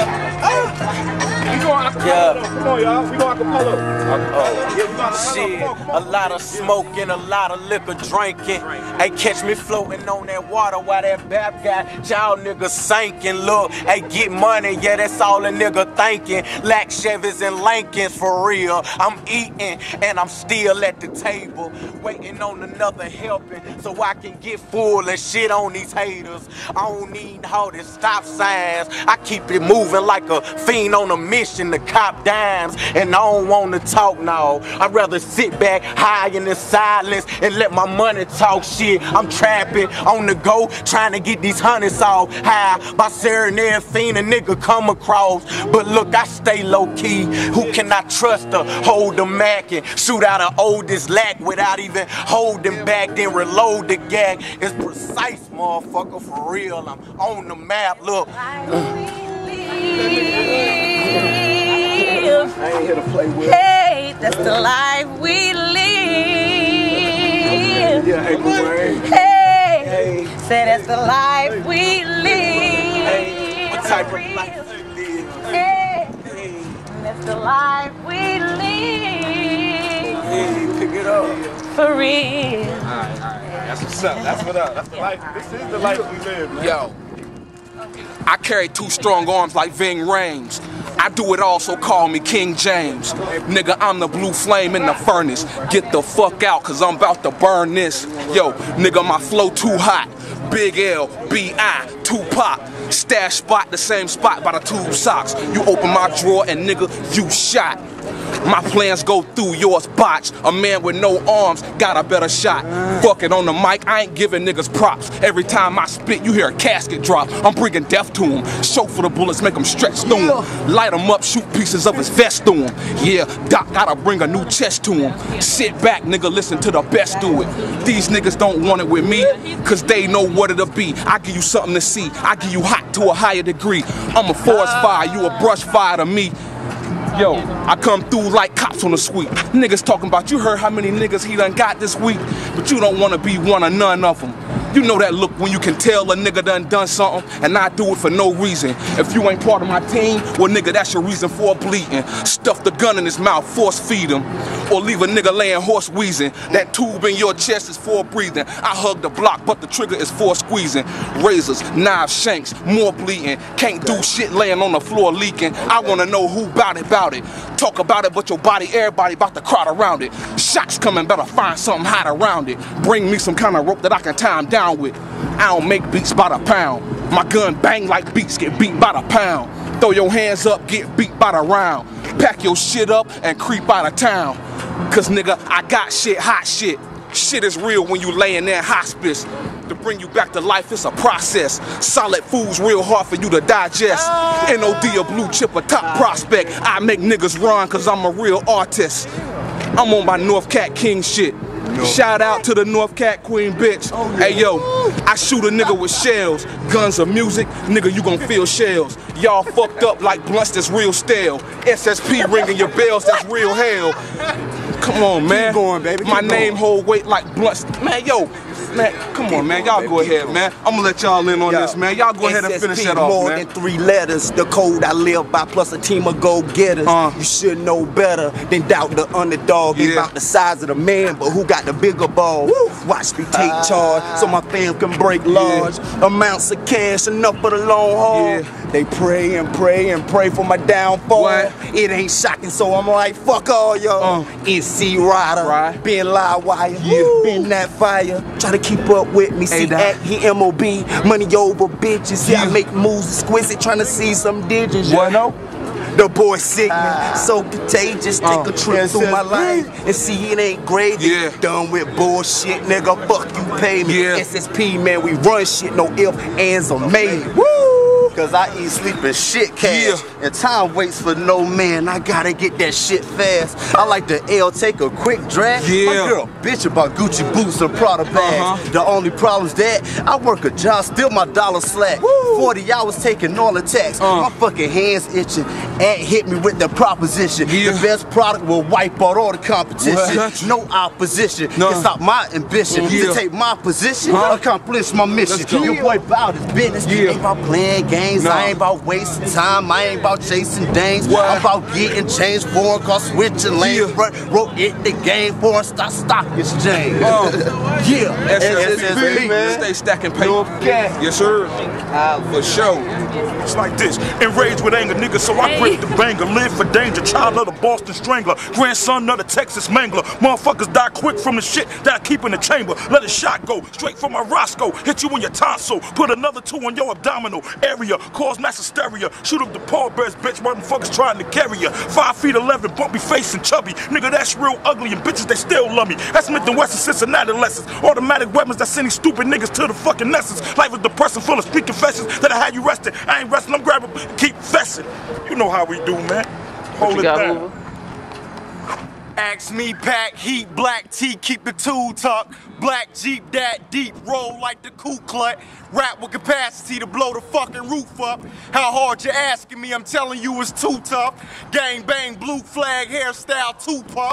Acapella Yeah. Come on, y'all. We going acapella. Oh, Yeah, we going acapella. shit. Come on, come A lot of smoking, a lot of liquor drinking. Hey, catch me floating on that water while that bap guy, y'all niggas sinking. Look, hey, get money, yeah, that's all a nigga thinking. Lack Chevys and Lincolns for real. I'm eating and I'm still at the table, waiting on another helping so I can get full and shit on these haters. I don't need all this stop signs. I keep it moving like a fiend on a mission to cop dimes, and I don't want to talk no. I'd rather sit back high in the silence and let my money talk shit. I'm trapping on the go, trying to get these hundreds off. High by staring everything a nigga come across. But look, I stay low key. Who can I trust to hold the Mac and shoot out an oldest lack without even holding back, then reload the gag? It's precise, motherfucker, for real. I'm on the map. Look. Live. I ain't here to play with. Hey, that's the life we live. Yeah, hey, Wayne. Hey, Hey. say that's the life we live. Hey, what type of life you live? Hey, Hey, that's the life we live. hey, pick it up. For real. That's what's up. That's what up. That's the life. This is the life we live, man. Yo, I carry two strong arms like Ving Rhames. I do it all, so call me King James. Nigga, I'm the blue flame in the furnace. Get the fuck out, cause I'm about to burn this. Yo, nigga, my flow too hot. Big L, B.I., Tupac. Stash spot, the same spot by the tube socks. You open my drawer and nigga, you shot. My plans go through yours botch. A man with no arms got a better shot. Fuck it on the mic, I ain't giving niggas props. Every time I spit, you hear a casket drop. I'm bringing death to him. Show for the bullets, make him stretch through him. Light him up, shoot pieces of his vest through him. Yeah, Doc gotta bring a new chest to him. Sit back, nigga, listen to the best do it. These niggas don't want it with me, cause they know what it'll be. I give you something to see, I give you hot to a higher degree. I'm a forest fire, you a brush fire to me. Yo, I come through like cops on the sweep. Niggas talking about you heard how many niggas he done got this week, but you don't wanna be one of none of them. You know that look when you can tell a nigga done done something and not do it for no reason. If you ain't part of my team, well nigga, that's your reason for bleeding. Stuff the gun in his mouth, force feed him. Or leave a nigga laying horse wheezing. That tube in your chest is for breathing. I hug the block, but the trigger is for squeezing. Razors, knives, shanks, more bleeding. Can't do shit laying on the floor leaking. I wanna know who bout it, bout it. Talk about it, but your body, everybody about to crowd around it. Shots coming, better find something hot around it. Bring me some kind of rope that I can tie him down with. I don't make beats by the pound. My gun bang like beats, get beat by the pound. Throw your hands up, get beat by the round. Pack your shit up and creep out of town. Cause nigga, I got shit, hot shit. Shit is real when you laying in hospice. To bring you back to life, it's a process. Solid food's real hard for you to digest. NOD a blue chip, a top prospect. I make niggas run cause I'm a real artist. I'm on my North Cat King shit. Shout out to the North Cat Queen bitch. Oh, hey yo, I shoot a nigga with shells. Guns of music, nigga, you gon' feel shells. Y'all fucked up like blunts that's real stale. SSP ringing your bells, that's real hell. Come on, man. going, baby, My keep name going. hold weight like blunts. Man, yo, man, come on, man. Y'all go ahead, man. I'm gonna let y'all in on this, man. Y'all go ahead and finish that off, more man. than three letters. The code I live by, plus a team of go-getters. Uh. you should know better than doubt the underdog. Yeah. about the size of the man, but who got the bigger ball? Watch me take charge, so my fam can break large amounts of cash, enough for the long haul. Yeah. They pray and pray and pray for my downfall. What? It ain't shocking, so I'm like, fuck all y'all. Uh. NC Rider, Right. been live wire, Yeah. been that fire. Try to keep up with me, see act, he MOB, money over bitches. Yeah, I make moves exquisite, trying to see some digits. What? You know? The boy sick, man. so contagious. Take Uh, a trip yes, through my life and see it ain't gravy. Yeah. Done with bullshit, nigga. Fuck you, pay me. Yeah. SSP, man, we run shit, no if, ands, or maybe. Woo! Cause I eat, sleep, and shit cash. Yeah. And time waits for no man. I gotta get that shit fast. I like the L, take a quick drag. Yeah. My girl, bitch about Gucci boots and Prada bags. Uh-huh. The only problem's that I work a job, still my dollar slack. 40 hours taking all the tax. Uh. My fucking hands itching. And hit me with the proposition. Yeah. The best product will wipe out all the competition. What? No opposition No. can stop my ambition. Yeah. To take my position, Huh? accomplish my mission. Your boy bout his business. Yeah. Ain't about playing games. Lanes. No. I ain't about wasting time. I ain't about chasing dames. What? I'm about getting change for cause switching lanes. Yeah. Run, wrote it the game for and stop stock exchange. Uh, yeah, SSB, man. Stay stacking paper. No cap. Yes, sir. For sure. It's like this. Enraged with anger, nigga, so I grip the banger. Live for danger. Child of the Boston Strangler. Grandson of the Texas Mangler. Motherfuckers die quick from the shit that I keep in the chamber. Let a shot go straight from my Roscoe. Hit you in your tonsil. Put another two on your abdominal area. Cause mass hysteria. Shoot up the pallbearers, bitch. Motherfuckers trying to carry ya. Five feet eleven, bumpy face and chubby. Nigga, that's real ugly and bitches, they still love me. That's Smith and Wesson, Cincinnati lessons. Automatic weapons that send these stupid niggas to the fucking essence. Life is depressing, full of street confessions that I had you resting. I ain't resting, I'm grabbing, keep fessing. You know how we do, man. Hold it down. Hoover? Ask me, pack heat, black tea, keep the tool tucked. Black Jeep, that deep, roll like the Ku Klux. Rap with capacity to blow the fucking roof up. How hard you asking me? I'm telling you it's too tough. Gang bang, blue flag, hairstyle, two puff.